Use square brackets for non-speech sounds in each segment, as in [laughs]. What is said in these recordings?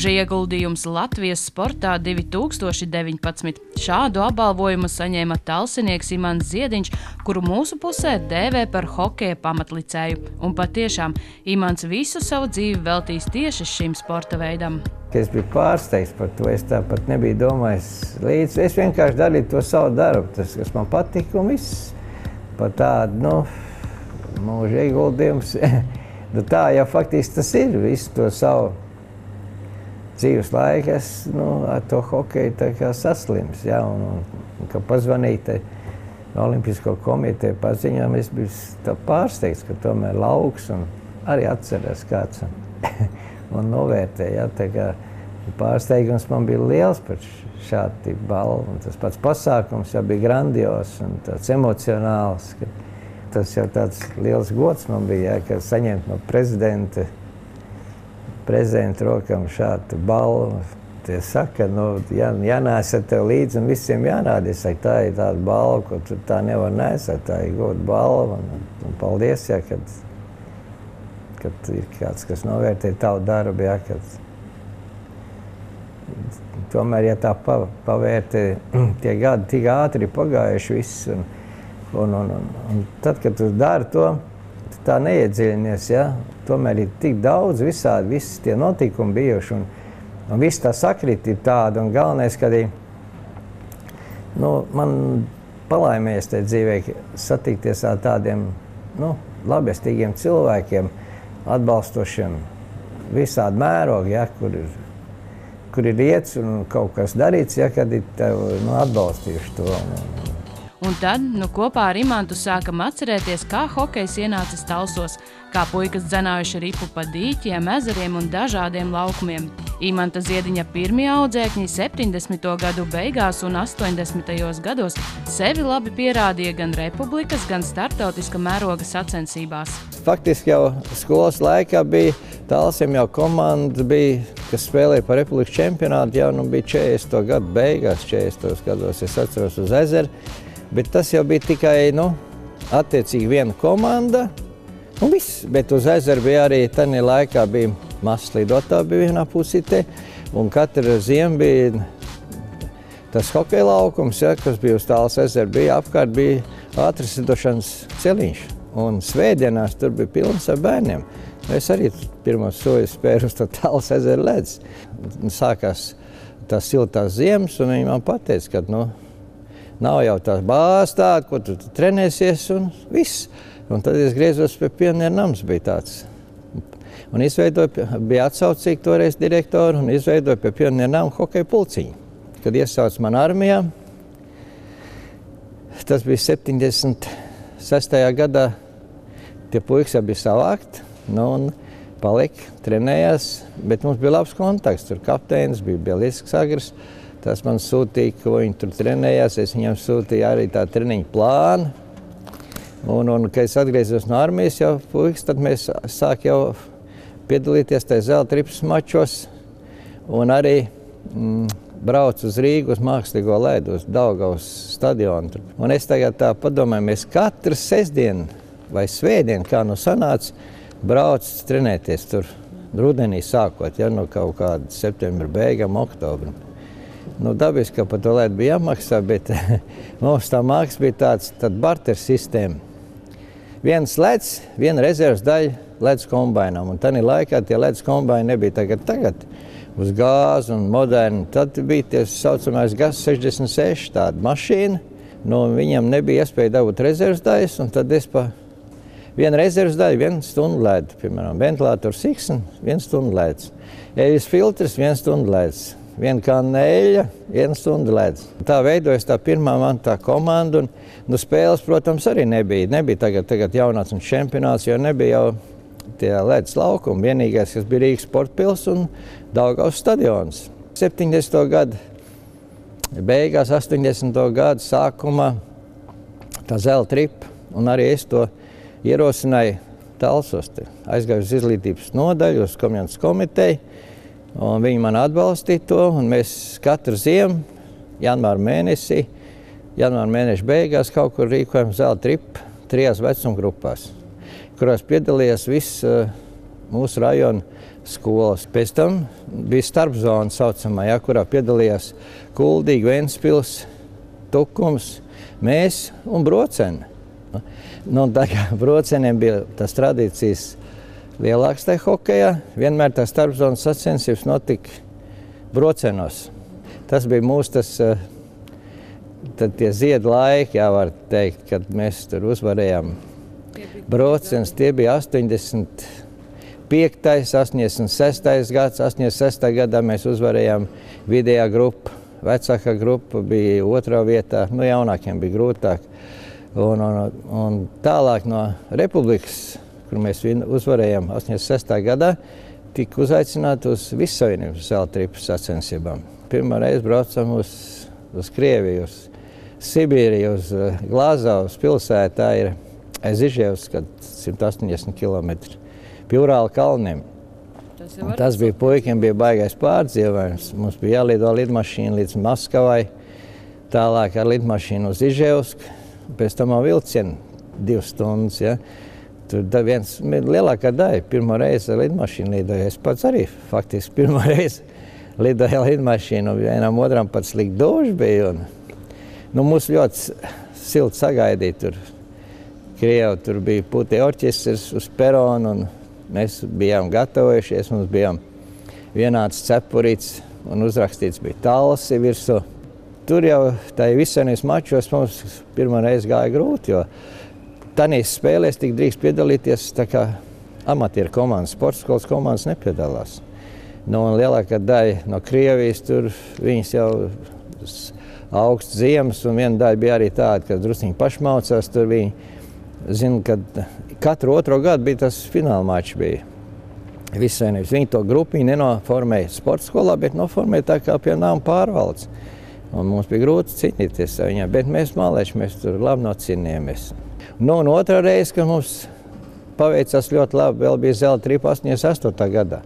Mūža ieguldījums Latvijas sportā 2019. Šādu apbalvojumu saņēma talsinieks Imants Ziediņš, kuru mūsu pusē dēvē par hokeja pamatlicēju. Un patiešām Imants visu savu dzīvi veltīs tieši šim sporta veidam. Es biju pārsteigts par to. Es tāpat nebiju domājis līdzi. Es vienkārši darīju to savu darbu, tas, kas man patika. Un viss par tādu nu, mūža ieguldījums. [laughs] nu, tā jau faktiski tas ir. Visu to savu dzīves laiku es nu, ar to hokeju saslims. Ja, un, un, un, kad pazvanīja Olimpisko komiteju paziņojumu, es biju pārsteigts, ka tomēr lauks un arī atcerās kāds. un [laughs] novērtēja. Ja, pārsteigums man bija liels par šādu balvu. Tas pats pasākums jau bija grandios un tāds emocionāls. Tas jau tāds liels gods man bija, ja, ka saņemt no prezidenta, prezidenta rokām šādu balvu. Tie saka, nu, ja, ja nesat tev līdzi un visiem jānāda, es saku, tā ir tāda balva, ko tu tā nevar nesat, tā ir goda balva. Un, un paldies, ja, kad kad ir kāds, kas novērtē tavu darbu. Ja, kad, tomēr, ja tā pa, pavērtē, [clears throat] tie gadi tik ātri pagājuši viss. Un, un, un, un, un tad, kad tu dari to, tā neiedziļinies. Ja? Tomēr ir tik daudz visādi, visi tie notikumi bijuši. Un, un viss tā sakrīt ir tāda. Un galvenais, kad ir, nu, man palaimējies tajā dzīvē satikties ar tādiem nu, labestīgiem cilvēkiem, atbalstošiem visādi mērogi, ja, kur, ir, kur ir iets un kaut kas darīts, ja, kad ir tev, nu, atbalstījuši to. Un, Un tad nu, kopā ar Imantu sākam atcerēties, kā hokejs ienācis talsos, kā puikas dzenājuši ripu pa dīķiem, ezeriem un dažādiem laukumiem. Imanta Ziediņa pirmie audzēkņi 70. gadu beigās un 80. gados sevi labi pierādīja gan republikas, gan startautiska mēroga sacensībās. Faktiski jau skolas laikā bija Tālsiem jau komanda, bija, kas spēlēja par republikas čempionātu, jau nu, bija 40. gadu beigās, 40. gados es atceros uz ezeru. Bet tas jau bija tikai nu, attiecīgi viena komanda. Un viss, bet uz ezera bija arī tādā laikā bija mazs lidotāji bija vienā pusītē. Un katra ziema bija tas hokeja laukums, ja, kas bija uz tālas ezera, bija apkārt bija atrasidošanas celiņš. Un svētdienās tur bija pilns ar bērniem. Es arī pirmos soļus spēru uz to tālas ezera ledus. Sākās tās siltās ziemas, un viņi man pateica, ka, nu, Nav jau tās bāzes tāda, ko tu, trenēsies un viss. Un tad es griezos pie pionieru nams bija tāds. Un izveidoju, bija atsaucīgi toreiz direktori un izveidoju pie pionieru namu hokeja pulciņu. Kad iesauc man armijā, tas bija 76. gadā, tie puikas jau bija savākti. Nu, un palika, trenējās, bet mums bija labs kontakts. Tur kapteinis bija Bielisks Agrs. Tas man sūtīja, ko viņi tur trenējās. Es viņam sūtīju arī tā treniņu plānu. Un, un kad es atgriezos no armijas, jau puikas, tad mēs sākām jau piedalīties tajā zelta ripas mačos. Un arī mm, braucu uz Rīgas uz mākslīgo ledu, uz Daugavas stadionu. Un es tagad tā padomāju, mēs katru sestdienu vai svētdienu, kā nu sanāca, braucu trenēties tur rudenī sākot, ja no kaut kāda septembra beigām, oktobra. Nu, dabiski, ka par to lietu bija jāmaksā, bet [laughs] mums tā māksla bija tāds barter sistēma. Viens leds, viena rezerves daļa ledus kombainam. Un tajā laikā tie ledus kombaini nebija tagad, tagad uz gāzi un moderni. Tad bija tie saucamais GAS 66 tāda mašīna. Nu, viņam nebija iespēja dabūt rezerves daļas, un tad es pa vienu rezerves daļu, vienu stundu ledu. Piemēram, ventilators siksna, viena stunda ledus. Eļas filtrs, viena stunda ledus viena kanēļa, viena stunda ledus. Tā veidojas tā pirmā man tā komanda. Un, nu, spēles, protams, arī nebija. Nebija tagad, tagad jaunāts un čempionāts, jo nebija jau tie ledus laukumi. Vienīgais, kas bija Rīgas sporta pils un Daugavs stadions. 70. gadu beigās, 80. gadu sākumā tā zelta ripa, un arī es to ierosināju Talsos. Aizgāju uz izglītības nodaļu, uz komitejas komiteju. Un viņi man atbalstīja to, un mēs katru ziemu, janvāra mēnesī, janvāra mēneša beigās kaut kur rīkojam zelta tripu trijās vecuma grupās, kurās piedalījās viss uh, mūsu rajona skolas. Pēc tam bija starpzona saucamā, ja, kurā piedalījās Kuldīgi, Ventspils, Tukums, mēs un Broceni. Nu, tā kā Broceniem bija tas tradīcijas lielāks tajā hokeja, vienmēr tā starpzonas sacensības notika Brocenos. Tas bija mūsu tas, eh, tie ziedu laiki, jā, var teikt, kad mēs tur uzvarējām. Brocens, tie bija 80. 5. 86. gads, 86. gadā mēs uzvarējām vidējā grupu. Vecākā grupa bija otrā vietā, nu jaunākiem bija grūtāk. Un, un, un tālāk no republikas, kur mēs uzvarējām 86. gadā, tika uzaicināti uz Vissavienības zelta sacensībām. Pirmā reize braucam uz, uz Krieviju, uz Sibīriju, uz uh, Glāzavas pilsētu. Tā ir aiz Ižievas, kad 180 km pie Urāla kalniem. Tas, tas bija puikiem, bija baigais pārdzīvojums. Mums bija jālido lidmašīna līdz Maskavai, tālāk ar lidmašīnu uz Iževsku, pēc tam vilcienu divas stundas. Ja. Tur viens lielākā daļa pirmo reizi ar lidmašīnu lidoja. Es pats arī faktiski pirmo [laughs] reizi lidoju lidmašīnu. Vienam otram pats slikti duši bija. Un, nu, mūs ļoti silti sagaidīja tur. Krievi tur bija putekļi orķestris uz peronu. Mēs bijām gatavojušies, mums bija vienāds cepurīts un uzrakstīts bija talsi virsū. Tur jau tajā visienes mačos mums pirmā reize gāja grūti, tanīs spēlēs tik drīkst piedalīties tā kā amatieru komandas, sporta skolas komandas nepiedalās. Nu, lielākā daļa no Krievijas tur viņas jau augsts ziemas, un viena daļa bija arī tāda, ka druskuļi pašmaucās. Tur viņi zina, ka katru otro gadu bija tas fināla mačs. Vissainības. Viņi to grupiņu nenoformēja sporta skolā, bet noformēja tā kā pie nama pārvaldes. Un mums bija grūti cīnīties ar viņiem, bet mēs malēši, mēs tur labi nocīnījāmies. Nu, un otrā reize, kad mums paveicās ļoti labi, vēl bija zelta tripa 88. gadā.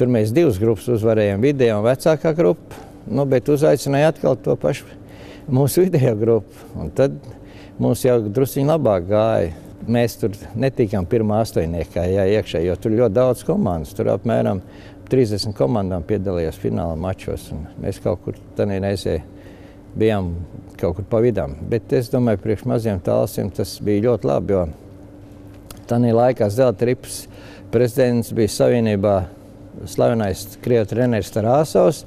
Tur mēs divas grupas uzvarējām, video un vecākā grupa, nu, bet uzaicināja atkal to pašu mūsu video grupu. Un tad mums jau drusciņi labāk gāja mēs tur netikām pirmā astoņniekā jā, iekšā, jo tur ļoti daudz komandas. Tur apmēram 30 komandām piedalījās fināla mačos. Mēs kaut kur tādā reizē bijām kaut kur pa vidām. Bet es domāju, priekš maziem tālsiem tas bija ļoti labi, jo tajā laikā Zelta rips prezidents bija savienībā slavenais krievu treneris Tarāsovs.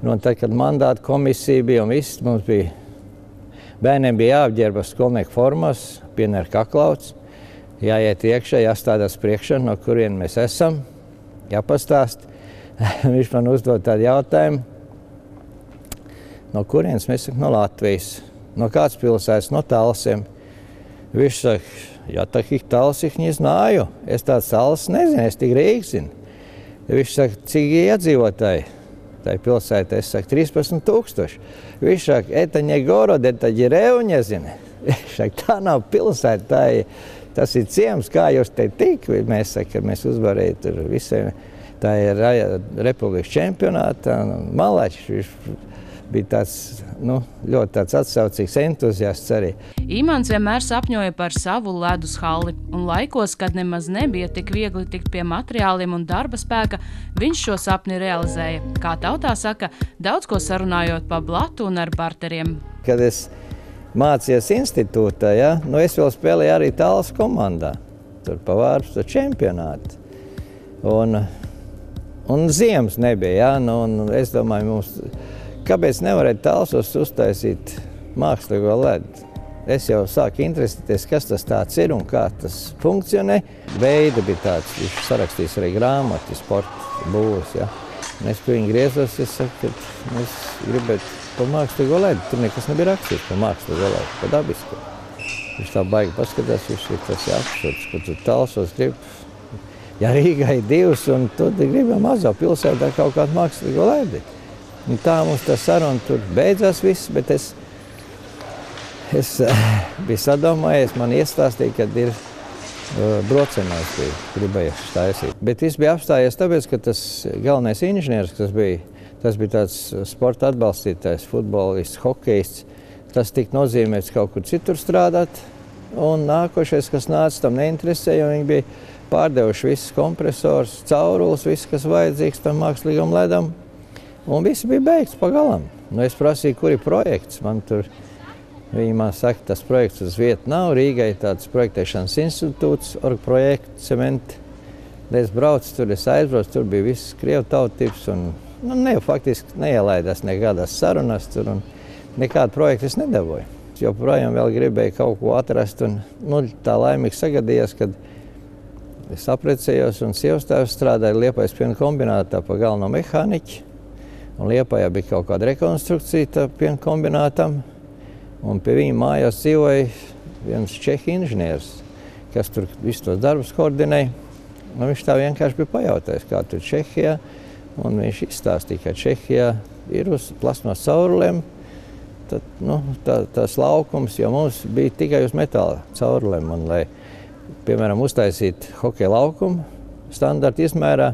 Nu, tad, kad mandāta komisija bija un viss, mums bija bērniem bija jāapģērbas skolnieku formās, pienāra kaklauts, jāiet iekšā, jāstādās priekšā, no kurien mēs esam, jāpastāst. [laughs] Viņš man uzdod tādu jautājumu, No kurienes mēs sakām, no Latvijas, no kādas pilsētas, no tālsiem. Viņš saka, ja tā kā tāls ir nāju, es tādu salas nezinu, es tikai Rīgas zinu. Viņš saka, cik iedzīvotāji tai pilsētai, es saku 13 tūkstoši. Viņš saka, eta negorod, eta ģereuņa zina. [laughs] Viņš saka, tā nav pilsēta, tā ir, tas ir ciems, kā jūs te tik, mēs saka, mēs uzvarēju tur visiem. Tā ir republikas čempionāta, malači, viņš bija tāds nu, ļoti atsaucīgs entuziasts arī. Imants vienmēr sapņoja par savu ledus halli, un laikos, kad nemaz nebija tik viegli tikt pie materiāliem un darba spēka, viņš šo sapni realizēja. Kā tautā saka, daudz ko sarunājot pa blatu un ar barteriem. Kad es mācījos institūtā, ja? nu, es vēl spēlēju arī tālas komandā. Tur pa vārpstu čempionātu. Un, un ziemas nebija. Ja? Nu, es domāju, mums, kāpēc nevarētu tālsos uztaisīt mākslīgo ledu? Es jau sāku interesēties, kas tas ir un kā tas funkcionē. Veida bija tāds, viņš sarakstījis arī grāmatu, sporta būvs. Ja? Un es pie viņa griezos, es saku, ka es gribētu par mākslīgo ledu. Tur nekas nebija rakstīts par mākslīgo ledu, par dabisku. Viņš tā baigi paskatās, viņš ir tas jāapsūdz, ka tu talsos grib. Ja Rīgā ir divas, un tu gribi mazā pilsētā kaut kādu mākslīgo ledu. Un tā mums tā saruna tur beidzās viss, bet es, es biju sadomājies, man iestāstīja, ka ir uh, brocenās bija gribējuši taisīt. Bet viss bija apstājies tāpēc, ka tas galvenais inženieris, kas bija Tas bija tāds sporta atbalstītājs, futbolists, hokejists. Tas tika nozīmēts kaut kur citur strādāt. Un nākošais, kas nāca, tam neinteresēja, jo viņi bija pārdevuši visus kompresors, caurules, viss, kas vajadzīgs tam mākslīgam ledam. Un viss bija beigts pagalam. Nu, es prasīju, kur ir projekts. Man tur Viņi man saka, tas projekts uz vietas nav. Rīgai tāds projektēšanas institūts, orga projekts, cementi. Es braucu tur, es aizbraucu, tur bija viss krievu tautības. Un, nu, ne, faktiski neielaidās nekādās sarunās tur un nekādu projektu es nedavoju. Joprojām vēl gribēju kaut ko atrast. Un, nu, tā laimīgi sagadījās, kad es apprecējos un sievas tēvs strādāja Liepais piena kombinātā pa galveno mehāniķi. Un Liepājā bija kaut kāda rekonstrukcija tam piena kombinātam. Un pie viņa mājās dzīvoja viens čehu inženieris, kas tur visus tos darbus koordinēja. Un viņš tā vienkārši bija pajautājis, kā tur Čehijā. Un viņš izstāstīja, ka Čehijā ir uz plasmas caurulēm. Tad, nu, tā, tas laukums, jo mums bija tikai uz metāla caurulēm. Un, lai, piemēram, uztaisītu hokeja laukumu standarta izmērā,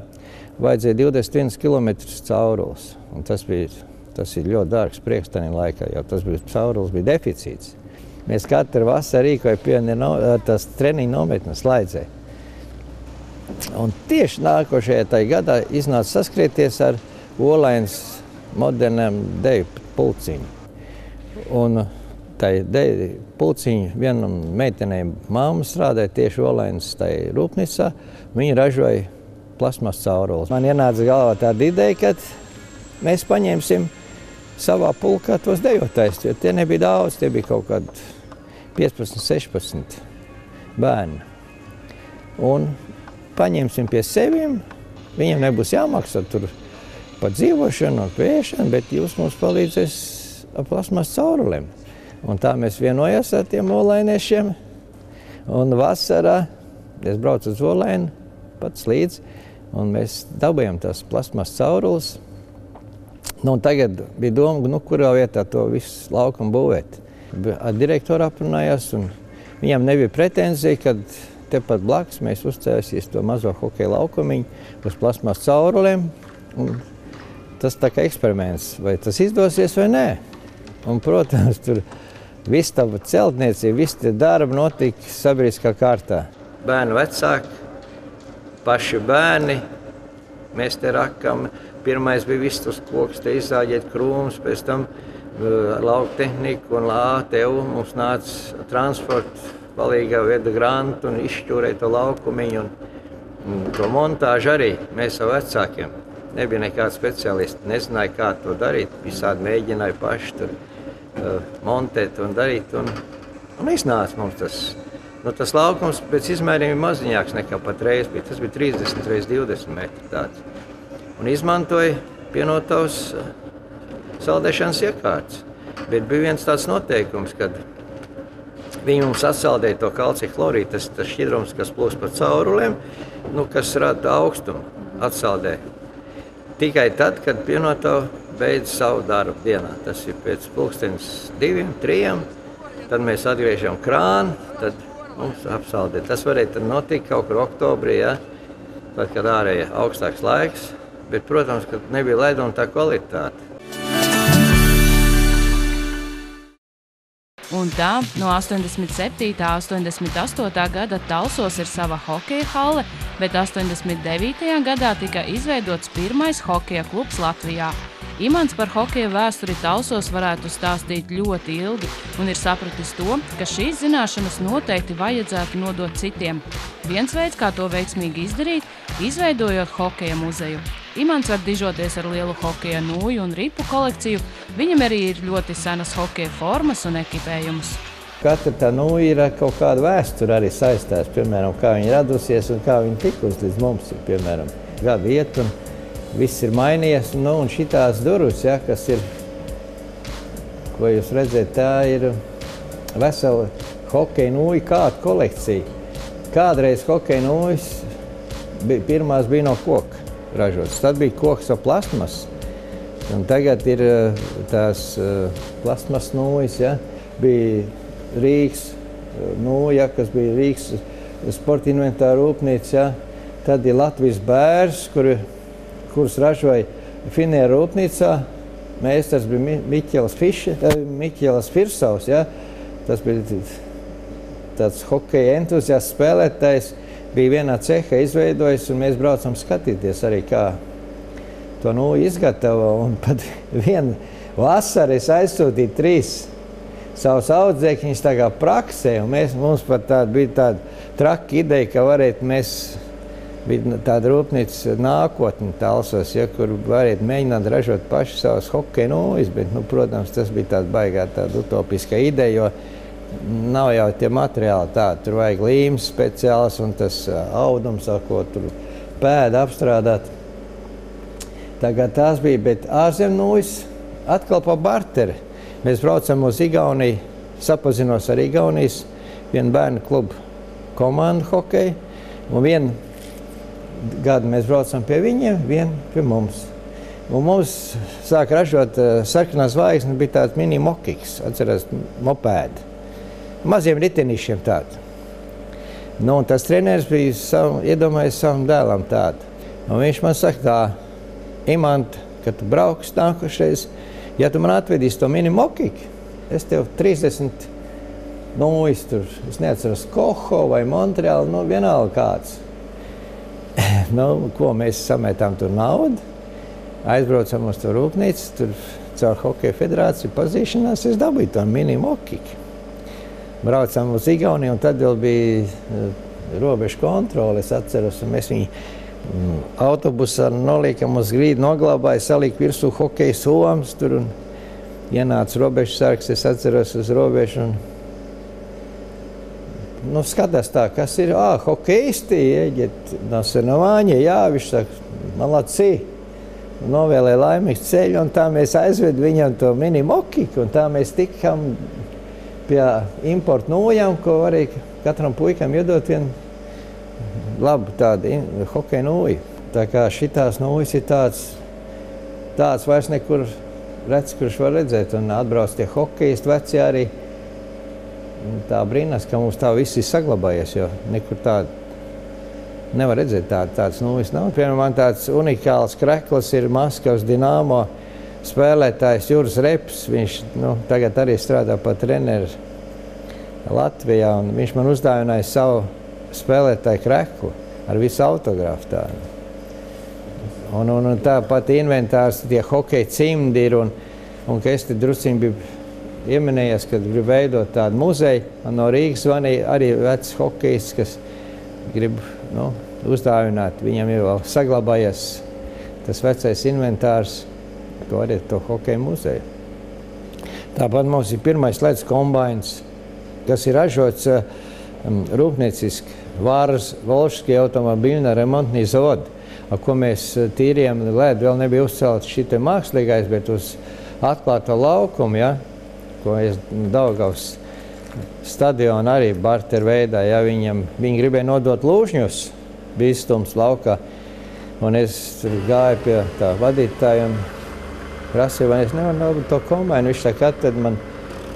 vajadzēja 21 km caurules. Tas bija Tas ir ļoti dārgs prieks tajā laikā, jo tas bija caurulis, bija deficīts. Mēs katru vasaru rīkojam tas treniņu nometnes slaidzē. Un tieši nākošajā gadā iznāca saskrieties ar olainas moderniem deju pulciņu. Un tai deju pulciņu vienam meitenēm māma strādāja tieši olainas rūpnīcā. Viņa ražoja plasmas caurules. Man ienāca galvā tāda ideja, ka mēs paņemsim savā pulkā tos dejotājus. Tie nebija daudz, tie bija kaut kādi 15, 16 bērni. Un paņemsim pie sevis. Viņiem nebūs jāmaksā tur par dzīvošanu un pēšanu, bet jūs mums palīdzēsiet ar plasmas caurulēm. Un tā mēs vienojāmies ar tiem olainiešiem. Un vasarā es braucu uz Olainu pats līdzi, un mēs dabūjām tās plasmas caurules. Nu, tagad bija doma, nu, kurā vietā to visu laukumu būvēt. Ar direktoru aprunājās, un viņam nebija pretenzija, ka tepat blakus mēs uzcēsīs to mazo hokeja laukumiņu uz plasmas caurulēm. Tas tā kā eksperiments, vai tas izdosies vai nē. Un, protams, tur viss tā celtniecība, viss tie darbi notika sabiedriskā kārtā. Bērnu vecāki, paši bērni, mēs te rakam, Pirmais bija viss tas koks, te izsāģēt krūmus, pēc tam uh, lauka tehnika un ATU mums nāca transporta palīgā veda grantu un izšķūrēja to laukumiņu un, un to montāžu arī mēs ar vecākiem. Nebija nekāda speciālista, nezināja, kā to darīt. Visādi mēģināja paši tur uh, montēt un darīt. Un, un iznāca mums tas. Nu, tas laukums pēc izmēriem ir maziņāks nekā patreiz bija. Tas bija 30 x 20 metri tāds un izmantoja pienotavas eh, saldēšanas iekārtas. Bet bija viens tāds noteikums, kad viņi mums atsaldēja to kalcija chlorīdu, tas, tas šķidrums, kas plūst pa caurulēm, nu, kas rada augstumu, atsaldē. Tikai tad, kad pienotava beidz savu darbu dienā, tas ir pēc pulkstenes diviem, trijiem, tad mēs atgriežam krānu, tad mums apsaldē. Tas varēja notikt kaut kur oktobrī, ja? tad, kad ārēja augstāks laiks, bet, protams, ka nebija laiduma tā kvalitāte. Un tā no 87. un 88. gada Talsos ir sava hokeja hale, bet 89. gadā tika izveidots pirmais hokeja klubs Latvijā. Imants par hokeja vēsturi Talsos varētu stāstīt ļoti ilgi un ir sapratis to, ka šīs zināšanas noteikti vajadzētu nodot citiem. Viens veids, kā to veiksmīgi izdarīt, izveidojot hokeja muzeju. Imants var dižoties ar lielu hokeja nūju un ripu kolekciju. Viņam arī ir ļoti senas hokeja formas un ekipējums. Katra tā nūja ir kaut kāda vēsture arī saistās, piemēram, kā viņa radusies un kā viņa tikusi līdz mums. Ir, piemēram, gadu iet un viss ir mainījies. Nu, un šitās durvis, ja, kas ir, ko jūs redzat, tā ir vesela hokeja nūja kāda kolekcija. Kādreiz hokeja nūjas bija, pirmās bija no koka ražots. Tad bija koks ar plasmas. Un tagad ir eh, tās uh, plasmas nūjas, ja? bija Rīgas eh, nūja, kas bija Rīgas sporta inventāra rūpnīca. Ja? Tad ir Latvijas bērns, kur, kurus ražoja Finēra rūpnīcā. Mēsters bija Miķels, Fiše, Miķels Firsovs. Ja? Tas bija tāds hokeja entuziasts spēlētājs. bija vienā cehā izveidojis, un mēs braucam skatīties arī, kā to nu izgatavo. Un pat [laughs] vienu vasaru es aizsūtīju trīs savus audzēkņus tā kā praksē, un mēs, mums pat tāda bija tāda traka ideja, ka varētu mēs bija tāda rūpnīca nākotne talsos, ja, kur varētu mēģināt ražot paši savus hokeja nūjas, bet, nu, protams, tas bija tāds baigā tāda utopiska ideja, jo nav jau tie materiāli tādi, tur vajag līmes speciāls un tas audums, ko tur pēda apstrādāt. Tagad tās bija, bet ārzem nūjas atkal pa barteri. Mēs braucam uz Igauniju, sapazinos ar Igaunijas vienu bērnu klubu komandu hokeju un vienu gadu mēs braucam pie viņiem, vien pie mums. Un mums sāk ražot uh, sarkanās zvaigznes, bija tāds mini mokiks, atceros, mopēdi. Maziem ritenīšiem tādu. Nu, tas treneris bija savu, iedomājies savam dēlam tādu. Un viņš man saka tā, Imant, kad tu brauks nākošais, ja tu man atvedīsi to mini mokiku, es tev 30 nu, tur, es neatceros, Koho vai Montreāli, nu, vienalga kāds [clears throat] nu, ko mēs sametām tur naudu, aizbraucam uz to rūpnīcu, tur caur Hokeja federāciju pazīšanās, es dabūju to minimokiku. Braucam uz Igauniju, un tad vēl bija uh, robežu kontrole, es atceros, un mēs viņu mm, autobusā noliekam uz grīdu, noglabāja, salika virsū hokeja somas, tur un ienāca robežu sargs, es atceros uz robežu, un nu, skatās tā, kas ir ah, hokeisti, ieģet no Senovāņa, jā, viņš saka, malacī. Novēlēja laimīgu ceļu, un tā mēs aizvedu viņam to mini mokiku, un tā mēs tikām pie importu nojām, ko varēja katram puikam iedot vienu labu tādu hokeja noju. Tā kā šitās nojas ir tāds, tāds vairs nekur redzes, kurš var redzēt, un atbrauc tie hokeisti veci arī, tā brīnās, ka mums tā viss ir saglabājies. Jo nekur tāda nevar redzēt, tāda, tādas nulles nav. Piemēram, man tāds unikāls krekls ir Maskavas Dienāmo spēlētājs Juris Reps. Viņš nu, tagad arī strādā par treneru Latvijā. Viņš man uzdāvināja savu spēlētāju kreklu ar visu autogrāfu. Tādu. Un, un, un tāpat inventārs, tie hokeja cimdi ir un, un ka es te drusciņi biju ieminējies, ka grib veidot tādu muzeju. Man no Rīgas zvanīja arī vecs hokejs, kas grib nu, uzdāvināt. Viņam ir vēl saglabājies tas vecais inventārs, to arī to hokeja muzeju. Tāpat mums ir pirmais ledus kombains, kas ir ražots um, rūpnieciski Vāras Volški automobīļa remontnī zavodi, ar ko mēs uh, tīriem ledu vēl nebija uzcelts šī mākslīgais, bet uz atklāto laukumu, ja, ko es Daugavs stadionu arī barteru veidā, ja viņam, viņi gribēja nodot lūžņus, bīstums laukā, un es gāju pie tā vadītāja un prasīju, vai es nevaru nodot to kombēnu, viņš saka, tad man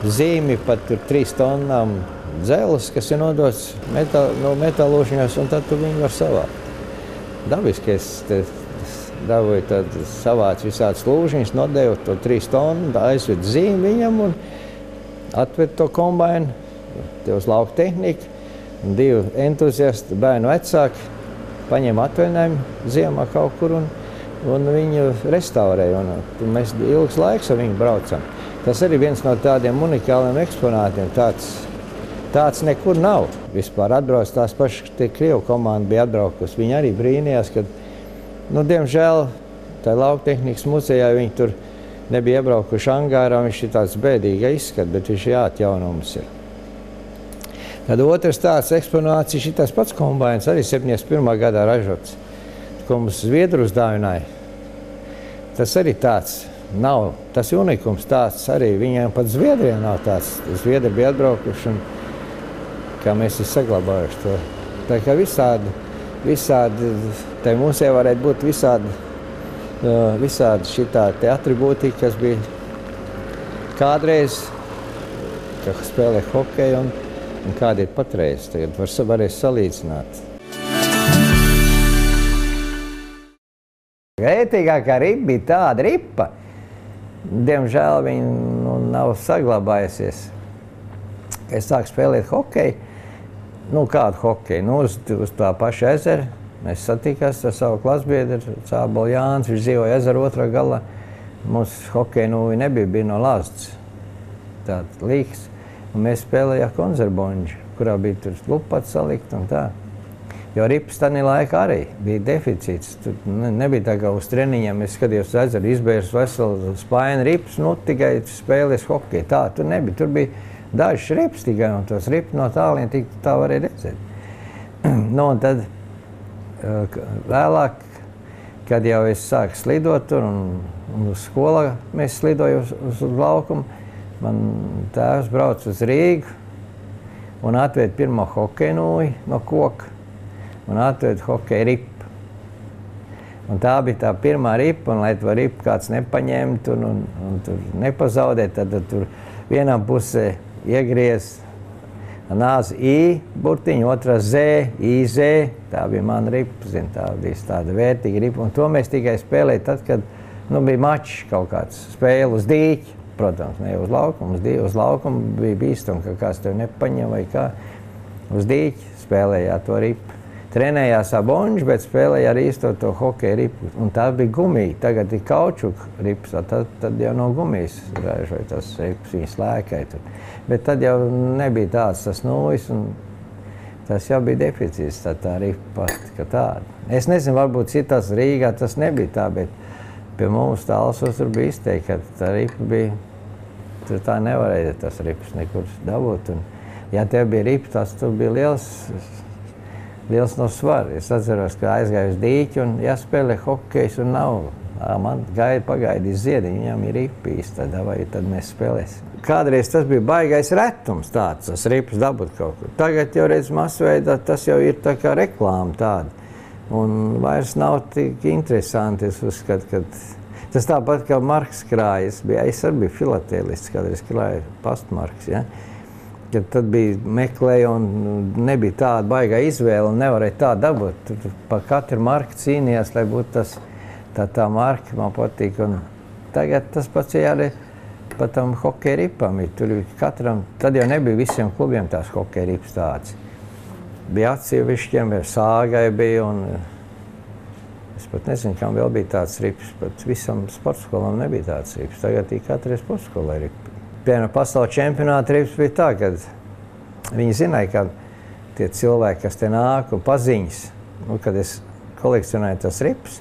zīmi pat tur trīs tonnām dzeles, kas ir nodots metal, no metālūžņos, un tad tu viņu var savākt. Dabiski es te dabūju tad savāc visādas lūžiņas, nodevu to trīs tonu, aizvedu zīmi viņam un atved to kombainu, te uz lauka tehniku, divi entuziasti, bērnu vecāki, paņem atvaļinājumu ziemā kaut kur un, un viņu restaurēja. Un, un mēs ilgs laiks ar viņu braucam. Tas arī viens no tādiem unikāliem eksponātiem. Tāds, tāds nekur nav. Vispār atbrauc tās pašas, tie Krievu komanda bija atbraukusi. Viņi arī brīnījās, ka, nu, diemžēl, tā lauka tehnikas muzejā viņi tur nebija iebraukuši angārā, viņš ir tāds bēdīga izskats, bet viņš jāatjauno mums ir. Tad otrs tāds eksponāts ir šis pats kombains, arī 71. gadā ražots, ko mums Zviedru uzdāvināja. Tas arī tāds nav, tas unikums tāds arī, viņiem pat Zviedrijā nav tāds. Zviedri bija atbraukuši un kā mēs esam saglabājuši to. Tā kā visādi, visādi, te mums jau varētu būt visādi visādi šī attribūti, kas bija kādreiz, kad spēlēja hokeju, un, un kādi ir patreiz. Tagad var, varēs salīdzināt. Vērtīgākā ripa bija tāda ripa. Diemžēl viņa nu, nav saglabājusies. Kad es sāku spēlēt hokeju, Nu, kādu hokeju? Nu, uz, uz tā paša ezera. Mēs satikāmies ar savu klasbiedru, Cābolu Jānis. Viņš dzīvoja ezera otrā galā. Mums hokeja nu nebija, bija no Lāstas. Tāds līks. Un mēs spēlējām konzervbonģu, kurā bija lupats salikt un tā. Jo rips tajā laikā arī bija deficīts. Tur nebija tā kā uz treniņiem. Es skatījos, uz ezeru, izbērs veselu spāņu rips, nu tikai spēlēs hokeju. Tā tur nebija. Tur bija dažs rips tikai, un tos rips no tāliem tik tā varēja redzēt. [clears throat] nu, un tad vēlāk, kad jau es sāku slidot tur un, un uz skolā mēs slidojam uz, uz, laukumu, man tēvs brauc uz Rīgu un atved pirmo hokeju nūju no koka un atved hokeju ripu. Un tā bija tā pirmā ripa, un lai to ripu kāds nepaņemtu un, un, un tur nepazaudētu, tad, tad tur vienā pusē iegriez nāzi I burtiņu, otrā Z, IZ. Tā bija mana zin, tā bija tāda vērtīga ripa. To mēs tikai spēlējām tad, kad nu, bija mačs kaut kāds spēle uz dīķi. Protams, ne uz laukuma, uz, dī, uz laukuma bija bīstami, ka kāds tev nepaņem vai kā. Uz dīķi spēlējāt to ripu trenējās abonģis, bet spēlēja arī īsto to hokeja ripu. Un tā bija gumija. Tagad ir kaučuka rips, tad, tad jau no gumijas ražoja tas rips, viņas lēkai. Tur. Bet tad jau nebija tāds tas nūjas, un tas jau bija deficīts, tā, tā ripa pat, ka tāda. Es nezinu, varbūt citās Rīgā tas nebija tā, bet pie mums tālsos tur bija izteikti, ka tā ripa bija, tur tā nevarēja tas rips nekur dabūt. Un, ja tev bija ripa, tas tur bija liels liels no svara. Es atceros, ka aizgāju uz dīķi un jāspēlē hokejs un nav. Man gaida pagaidīs ziediņu, viņam ir ripīs, tad, vai tad mēs spēlēsim. Kādreiz tas bija baigais retums tāds, tas rips dabūt kaut kur. Tagad jau redz masveidā, tas jau ir tā kā reklāma tāda. Un vairs nav tik interesanti, es uzskatu, ka tas tāpat kā Marks krājas bija. Es arī biju filatēlists, kādreiz krāju pastmarks, ja? Kad tad bija meklēja, un nebija tāda baigā izvēle, un nevarēja tā dabūt. Tur par katru marku cīnījās, lai būtu tas, tā, tā marka, man patīk. Un tagad tas pats jādara pat tam hokeja ripam. Tur katram, tad jau nebija visiem klubiem tās hokeja rips tāds. Bija atsevišķiem, sāgai bija, un es pat nezinu, kam vēl bija tāds rips, pat visam sporta skolām nebija tāds rips. Tagad ir katrai sporta skolai rips piemēram, pasaules čempionāta rips bija tā, ka viņi zināja, ka tie cilvēki, kas te nāk un paziņas, nu, kad es kolekcionēju tas rips,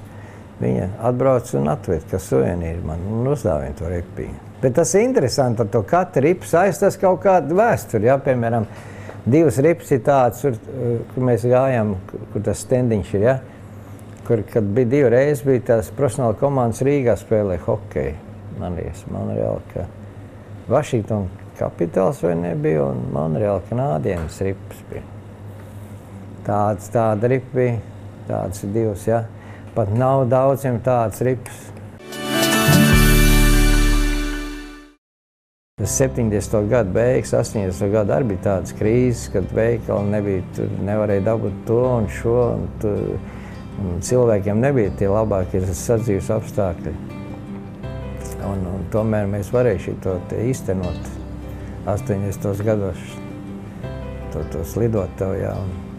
viņa atbrauc un atved, kas suvenīri man un uzdāvina to ripiņu. Bet tas ir interesanti, ar to katru ripu saistās kaut kādu vēsturi, ja, piemēram, divas rips ir tāds, kur, kur mēs gājām, kur tas stendiņš ir, ja, kur, kad bija divi reizes, bija tās profesionāla komandas Rīgā spēlē hokeju. Man liekas, man reāli, ka Vašingtona kapitāls vai nebija, un Monreāla kanādienas rips bija. Tāds, tāda ripa bija, tāds divas, ja. Pat nav daudziem tāds rips. 70. gada beigas, 80. gada arī bija tādas krīzes, kad veikali nebija, tur nevarēja dabūt to un šo. Un tur, un cilvēkiem nebija tie labākie sadzīves apstākļi. Un, un tomēr mēs varējām to īstenot 80. gados, to, to slidotavu. Jā, un, un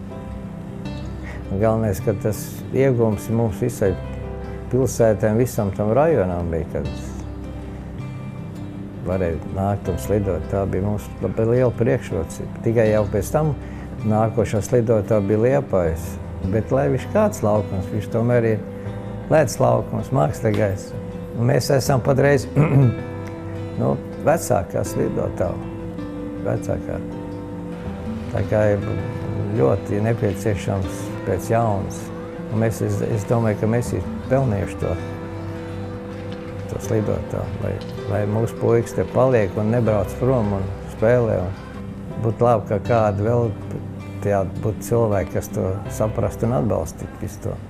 galvenais, ka tas iegūms mums visai pilsētēm, visam tam rajonam bija, kad varēja nākt un slidot. Tā bija mums liela priekšrocība. Tikai jau pēc tam nākošā slidotā bija Liepājs. Bet lai viņš kāds laukums, viņš tomēr ir ledus laukums, mākslīgais. Mēs esam patreiz [clears throat] nu, vecākā slidotāja. Vecākā. Tā kā ir ļoti nepieciešams pēc jaunas. Un mēs, es, es domāju, ka mēs esam pelnījuši to, to slidotāju, lai, lai mūsu puikas te paliek un nebrauc prom un spēlē. Un būtu labi, ka kādi vēl būtu cilvēki, kas to saprastu un atbalstītu visu to.